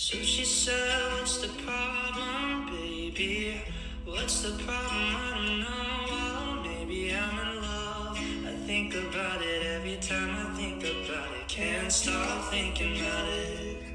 So she said, What's the problem, baby? What's the problem? I don't know. Well, maybe I'm in love. I think about it every time I think about it. Can't stop thinking about it.